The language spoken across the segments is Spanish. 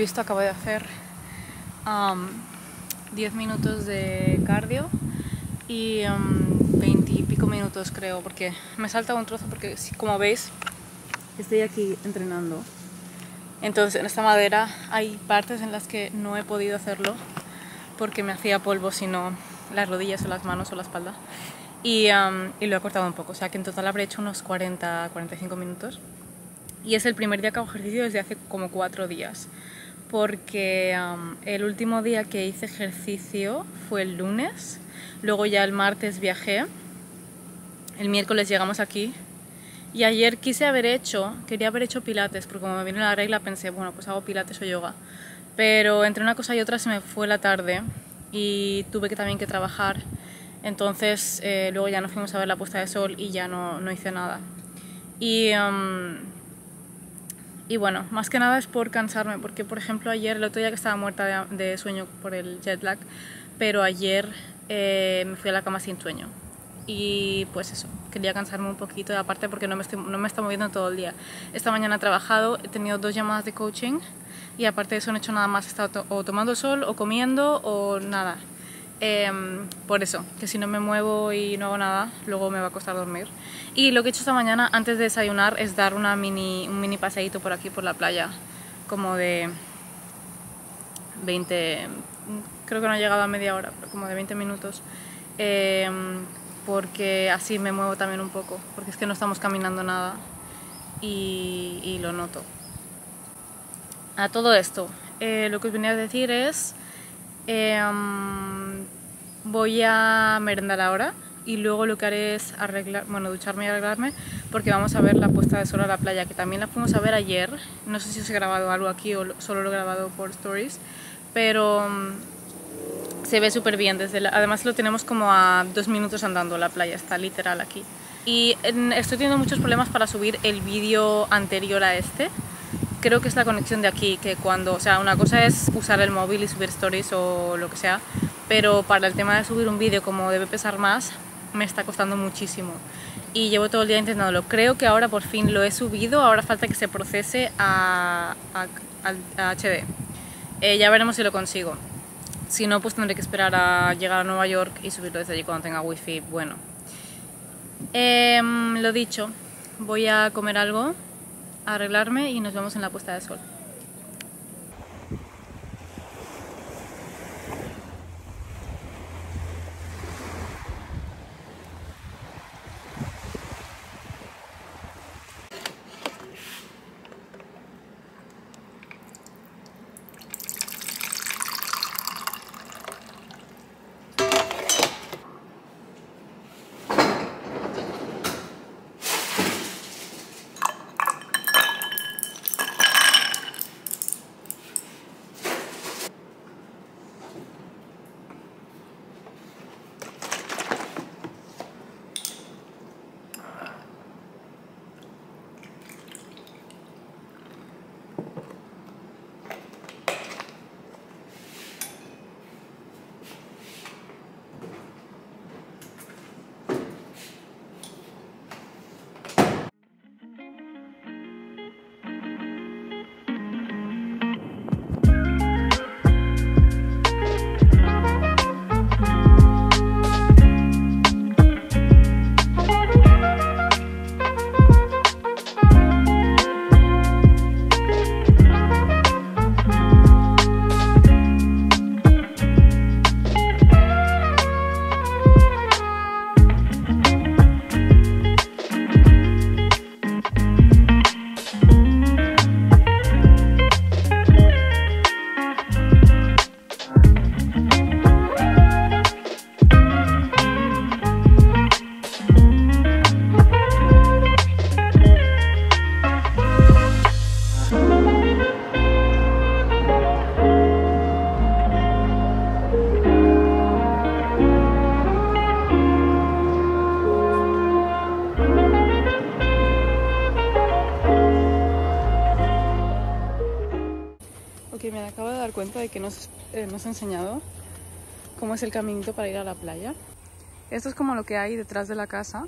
visto, acabo de hacer 10 minutos de cardio y 20 y pico minutos creo, porque me salta un trozo porque como veis estoy aquí entrenando. Entonces en esta madera hay partes en las que no he podido hacerlo porque me hacía polvo, sino las rodillas o las manos o la espalda. Y, y, lo he cortado un poco, o sea que en total habré hecho unos 40-45 minutos. Y es el primer día que hago ejercicio desde hace como cuatro días, porque el último día que hice ejercicio fue el lunes, luego ya el martes viajé, el miércoles llegamos aquí y ayer quise haber hecho, quería haber hecho pilates, porque como me vino la regla pensé, bueno, pues hago pilates o yoga. Pero entre una cosa y otra se me fue la tarde y tuve que también que trabajar. Entonces eh, luego ya nos fuimos a ver la puesta de sol y ya no, no hice nada. Y, y bueno, más que nada es por cansarme, porque por ejemplo ayer, el otro día que estaba muerta de, sueño por el jet lag, pero ayer eh, me fui a la cama sin sueño y pues eso, quería cansarme un poquito, aparte porque no me, estoy, no me está moviendo todo el día. Esta mañana he trabajado, he tenido dos llamadas de coaching y aparte de eso no he hecho nada más, he estado o tomando sol o comiendo o nada. Em, por eso, que si no me muevo y no hago nada, luego me va a costar dormir. Y lo que he hecho esta mañana antes de desayunar es dar una mini, un mini paseíto por aquí, por la playa, como de 20, creo que no ha llegado a media hora, como de 20 minutos. Eh, porque así me muevo también un poco, porque es que no estamos caminando nada y, lo noto. A todo esto, eh, lo que os venía a decir es, em, voy a merendar ahora y luego lo que haré es arreglar, bueno, ducharme y arreglarme porque vamos a ver la puesta de sol a la playa, que también la fuimos a ver ayer, no sé si os he grabado algo aquí o solo lo he grabado por stories, pero se ve súper bien. Desde además lo tenemos como a dos minutos andando, la playa está literal aquí. Y estoy teniendo muchos problemas para subir el vídeo anterior a este. Creo que es la conexión de aquí, que cuando, o sea, una cosa es usar el móvil y subir stories o lo que sea, pero para el tema de subir un vídeo como debe pesar más, me está costando muchísimo. Y llevo todo el día intentándolo. Creo que ahora por fin lo he subido, ahora falta que se procese a, a, HD. Eh, ya veremos si lo consigo. Si no, pues tendré que esperar a llegar a Nueva York y subirlo desde allí cuando tenga wifi bueno. Em, lo dicho, voy a comer algo, arreglarme y nos vemos en la puesta de sol. Cuenta de que nos, eh, nos ha enseñado cómo es el caminito para ir a la playa. Esto es como lo que hay detrás de la casa.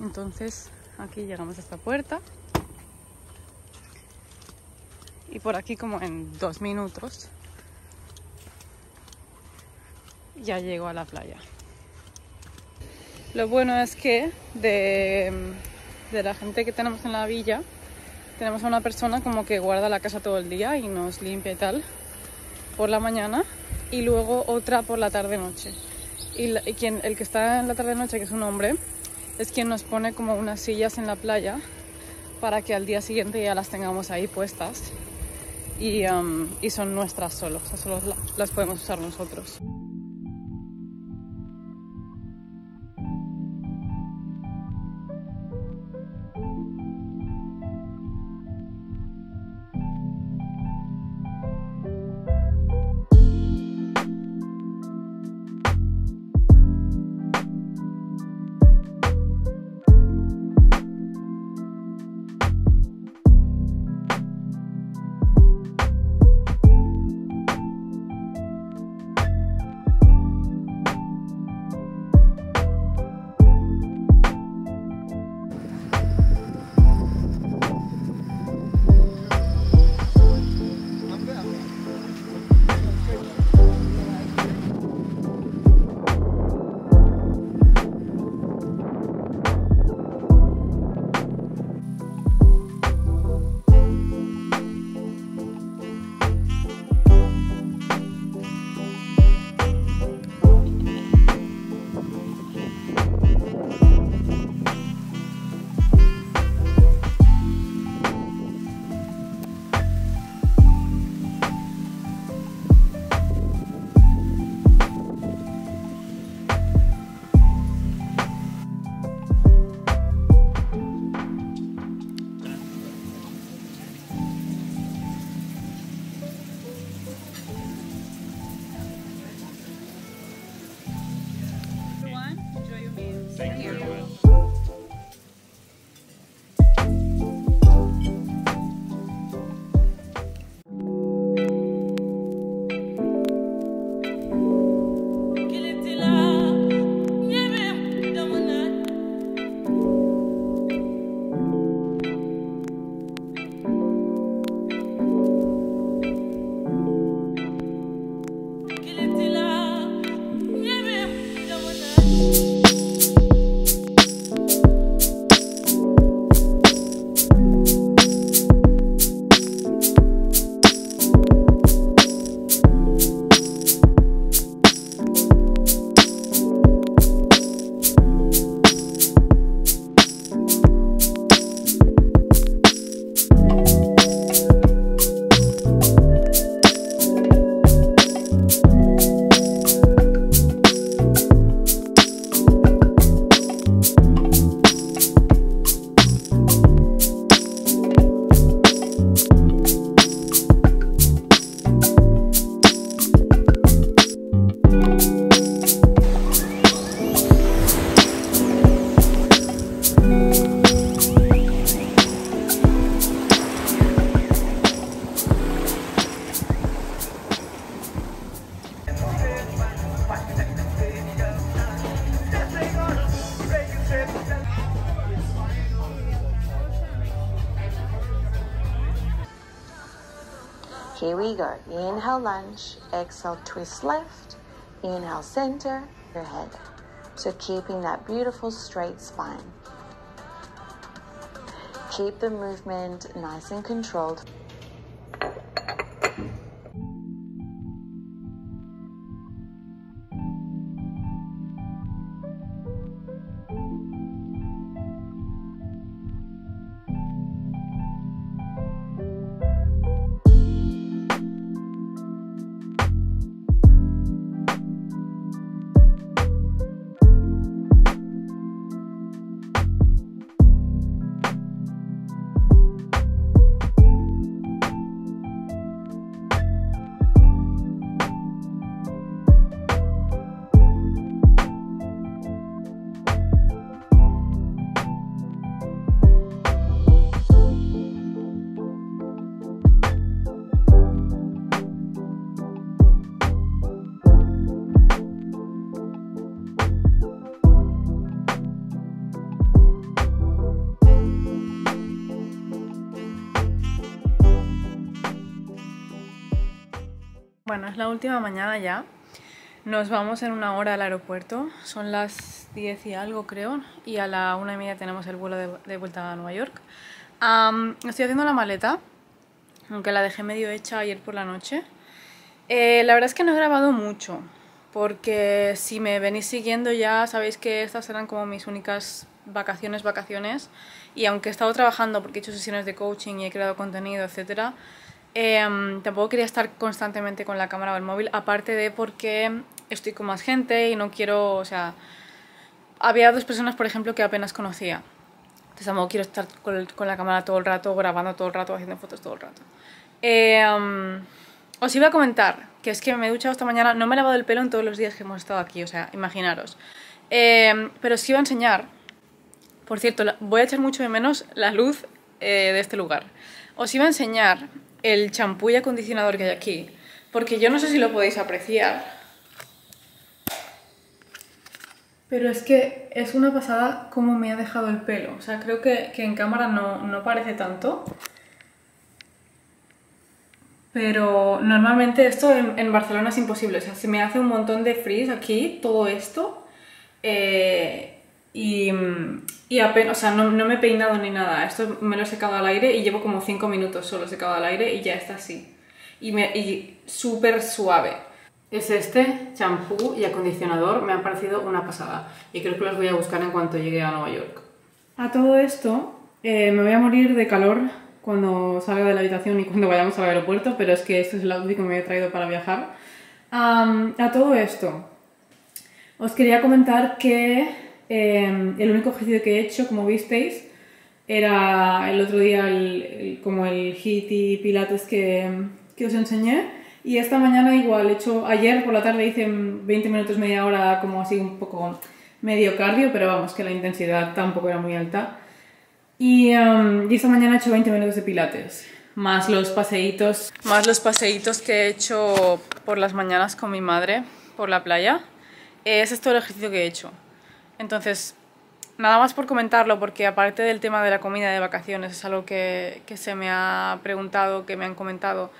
Entonces aquí llegamos a esta puerta. y por aquí como en dos minutos ya llego a la playa. Lo bueno es que de, de la gente que tenemos en la villa, tenemos a una persona como que guarda la casa todo el día y nos limpia y tal por la mañana y luego otra por la tarde-noche. Y, quien, el que está en la tarde-noche, que es un hombre, es quien nos pone como unas sillas en la playa para que al día siguiente ya las tengamos ahí puestas y, um, y son nuestras solo, o sea, solo las podemos usar nosotros. Exhale, twist left. Inhale, center your head. So keeping that beautiful straight spine. Keep the movement nice and controlled. Es la última mañana ya. Nos vamos en una hora al aeropuerto. Son las 10 y algo, creo. Y a la una y media tenemos el vuelo de, vuelta a Nueva York. estoy haciendo la maleta, aunque la dejé medio hecha ayer por la noche. Eh, la verdad es que no he grabado mucho, porque si me venís siguiendo ya sabéis que estas eran como mis únicas vacaciones, vacaciones. Y aunque he estado trabajando porque he hecho sesiones de coaching y he creado contenido, etcétera, Em, tampoco quería estar constantemente con la cámara o el móvil, aparte de porque estoy con más gente y no quiero, o sea, había dos personas, por ejemplo, que apenas conocía. Entonces tampoco quiero estar con, la cámara todo el rato, grabando todo el rato, haciendo fotos todo el rato. Em, os iba a comentar que es que me he duchado esta mañana, no me he lavado el pelo en todos los días que hemos estado aquí, o sea, imaginaros. Em, pero os iba a enseñar, por cierto, voy a echar mucho de menos la luz eh, de este lugar. Os iba a enseñar el champú y acondicionador que hay aquí, porque yo no sé si lo podéis apreciar, pero es que es una pasada cómo me ha dejado el pelo. O sea, creo que, en cámara no, parece tanto. Pero normalmente esto en, Barcelona es imposible. O sea, se me hace un montón de frizz aquí, todo esto. Eh, y, y apenas, o sea, no, no, me he peinado ni nada. Esto me lo he secado al aire y llevo como 5 minutos solo secado al aire y ya está así. Y, me, y súper suave. Es este champú y acondicionador, me ha parecido una pasada. Y creo que los voy a buscar en cuanto llegue a Nueva York. A todo esto, eh, me voy a morir de calor cuando salga de la habitación y cuando vayamos al aeropuerto, pero es que este es el outfit que me he traído para viajar. a todo esto, os quería comentar que Em, el único ejercicio que he hecho, como visteis, era el otro día como el HIIT y Pilates que, que, os enseñé. Y esta mañana igual, he hecho, ayer por la tarde hice 20 minutos, media hora, como así un poco medio cardio, pero vamos, que la intensidad tampoco era muy alta. Y, em, y esta mañana he hecho 20 minutos de Pilates, más los paseitos, más los paseitos que he hecho por las mañanas con mi madre por la playa. Es todo el ejercicio que he hecho. Entonces, nada más por comentarlo, porque aparte del tema de la comida de vacaciones, es algo que, que se me ha preguntado, que me han comentado,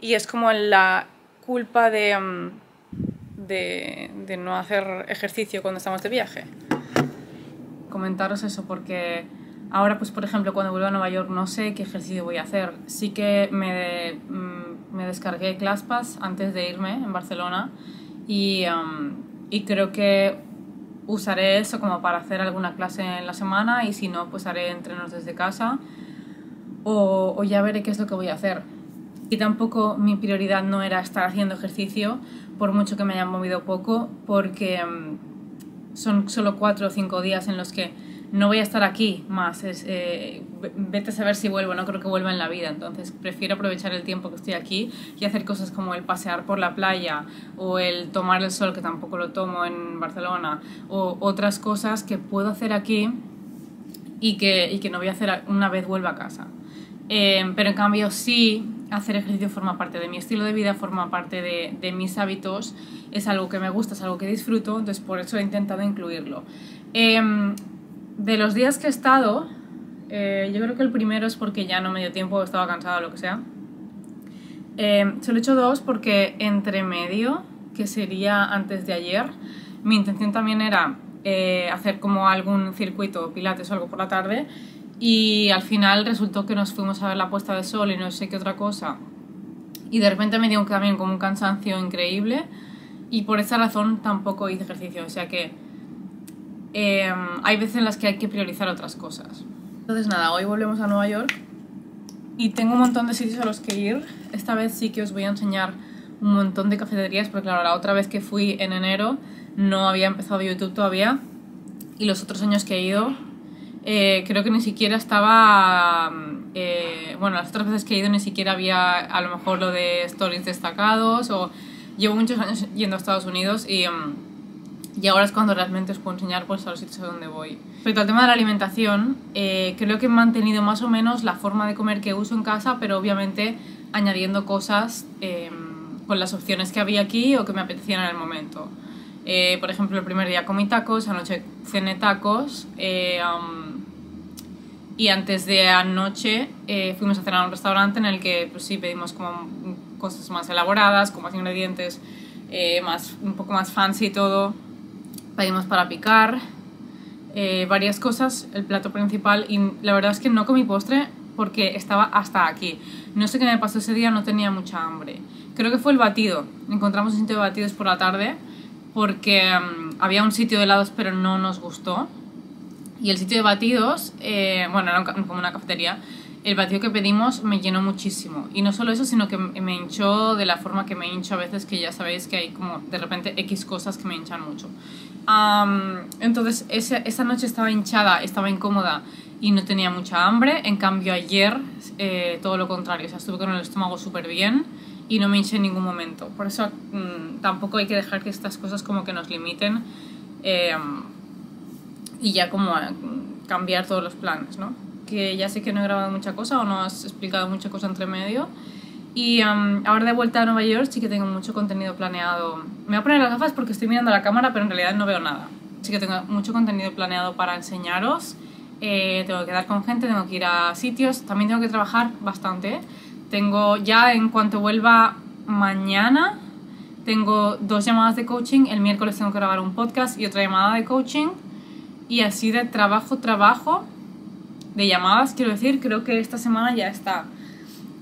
y es como la culpa de, mm, de, de no hacer ejercicio cuando estamos de viaje. Comentaros eso, porque ahora, pues por ejemplo, cuando vuelvo a Nueva York no sé qué ejercicio voy a hacer. Sí que me, mm, me descargué ClassPass antes de irme en Barcelona y, mm, y creo que usaré eso como para hacer alguna clase en la semana y si no, pues haré entrenos desde casa o, o, ya veré qué es lo que voy a hacer. Y tampoco mi prioridad no era estar haciendo ejercicio, por mucho que me hayan movido poco, porque mm, son solo cuatro o cinco días en los que no voy a estar aquí más. Eh, vete a saber si vuelvo, no creo que vuelva en la vida. Entonces prefiero aprovechar el tiempo que estoy aquí y hacer cosas como el pasear por la playa o el tomar el sol, que tampoco lo tomo en Barcelona, o otras cosas que puedo hacer aquí y que, y que no voy a hacer una vez vuelva a casa. Eh, pero en cambio sí hacer ejercicio forma parte de mi estilo de vida, forma parte de, de, mis hábitos, es algo que me gusta, es algo que disfruto, entonces por eso he intentado incluirlo. Eh, de los días que he estado, eh, yo creo que el primero es porque ya no me dio tiempo, estaba cansada o lo que sea. Eh, solo he hecho dos porque entre medio, que sería antes de ayer, mi intención también era eh, hacer como algún circuito, pilates o algo por la tarde, y al final resultó que nos fuimos a ver la puesta de sol y no sé qué otra cosa, y de repente me dio también como un cansancio increíble, y por esa razón tampoco hice ejercicio, o sea que Em, hay veces en las que hay que priorizar otras cosas. Entonces nada, hoy volvemos a Nueva York y tengo un montón de sitios a los que ir. Esta vez sí que os voy a enseñar un montón de cafeterías, porque claro, la otra vez que fui en enero no había empezado YouTube todavía y los otros años que he ido eh, creo que ni siquiera estaba... Eh, bueno, las otras veces que he ido ni siquiera había a lo mejor lo de stories destacados o llevo muchos años yendo a Estados Unidos y... Em, y ahora es cuando realmente os puedo enseñar pues, a los sitios a donde voy. Respecto al tema de la alimentación, eh, creo que he mantenido más o menos la forma de comer que uso en casa, pero obviamente añadiendo cosas em, con las opciones que había aquí o que me apetecían en el momento. Eh, por ejemplo, el primer día comí tacos, anoche cené tacos eh, y antes de anoche fuimos a cenar a un restaurante en el que pues sí pedimos como cosas más elaboradas, con más ingredientes, eh, más, un poco más fancy todo. Pedimos para picar, eh, varias cosas, el plato principal y la verdad es que no comí postre porque estaba hasta aquí. No sé qué me pasó ese día, no tenía mucha hambre. Creo que fue el batido. Encontramos un sitio de batidos por la tarde porque mm, había un sitio de helados pero no nos gustó. Y el sitio de batidos, eh, bueno, era como una cafetería, el batido que pedimos me llenó muchísimo. Y no solo eso, sino que me hinchó de la forma que me hincho a veces, que ya sabéis que hay como de repente X cosas que me hinchan mucho. Entonces, esa, esa, noche estaba hinchada, estaba incómoda y no tenía mucha hambre. En cambio, ayer eh, todo lo contrario, o sea, estuve con el estómago súper bien y no me hinché en ningún momento. Por eso mm, tampoco hay que dejar que estas cosas como que nos limiten eh, y ya como cambiar todos los planes, ¿no? Que ya sé que no he grabado mucha cosa o no has explicado mucha cosa entre medio. Y ahora de vuelta a Nueva York sí que tengo mucho contenido planeado. Me voy a poner las gafas porque estoy mirando la cámara, pero en realidad no veo nada. Sí que tengo mucho contenido planeado para enseñaros. Eh, tengo que quedar con gente, tengo que ir a sitios, también tengo que trabajar bastante. Tengo ya en cuanto vuelva mañana, tengo dos llamadas de coaching. El miércoles tengo que grabar un podcast y otra llamada de coaching. Y así de trabajo, trabajo, de llamadas, quiero decir, creo que esta semana ya está.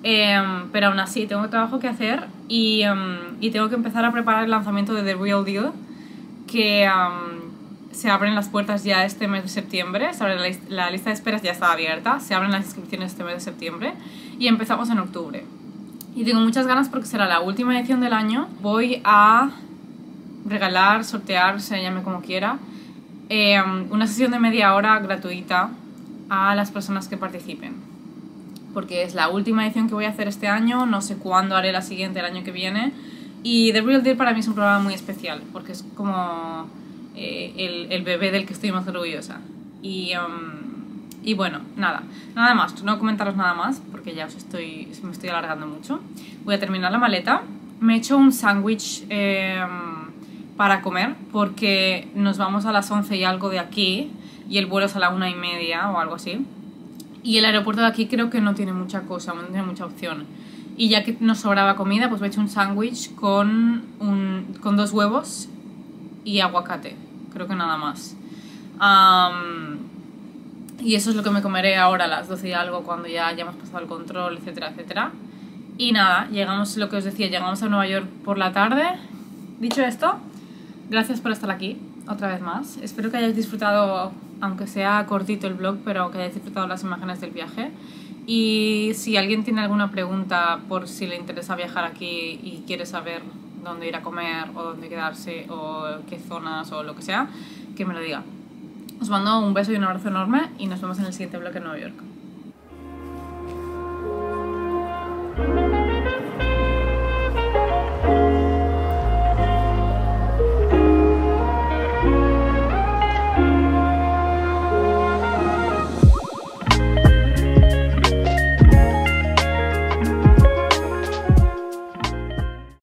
Em, pero aún así, tengo trabajo que hacer y, em, y, tengo que empezar a preparar el lanzamiento de The Real Deal, que em, se abren las puertas ya este mes de septiembre, se la, la, lista de esperas ya está abierta, se abren las inscripciones este mes de septiembre y empezamos en octubre. Y tengo muchas ganas porque será la última edición del año. Voy a regalar, sortear, se llame como quiera, una sesión de media hora gratuita a las personas que participen. Porque es la última edición que voy a hacer este año, no sé cuándo haré la siguiente el año que viene. Y The Real Deal para mí es un programa muy especial, porque es como eh, el, el, bebé del que estoy más orgullosa. Y, um, y bueno, nada, nada más, no comentaros nada más, porque ya os estoy, me estoy alargando mucho. Voy a terminar la maleta. Me he hecho un sándwich eh, para comer, porque nos vamos a las 11 y algo de aquí, y el vuelo es a la una y media o algo así. Y el aeropuerto de aquí creo que no tiene mucha cosa, no tiene mucha opción. Y ya que nos sobraba comida, pues me he hecho un sándwich con, con dos huevos y aguacate. Creo que nada más. y eso es lo que me comeré ahora a las 12 y algo cuando ya hayamos pasado el control, etcétera, etcétera. Y nada, llegamos, lo que os decía, llegamos a Nueva York por la tarde. Dicho esto, gracias por estar aquí otra vez más. Espero que hayáis disfrutado aunque sea cortito el blog, pero que hayáis disfrutado las imágenes del viaje. Y si alguien tiene alguna pregunta por si le interesa viajar aquí y quiere saber dónde ir a comer o dónde quedarse o qué zonas o lo que sea, que me lo diga. Os mando un beso y un abrazo enorme y nos vemos en el siguiente blog en Nueva York.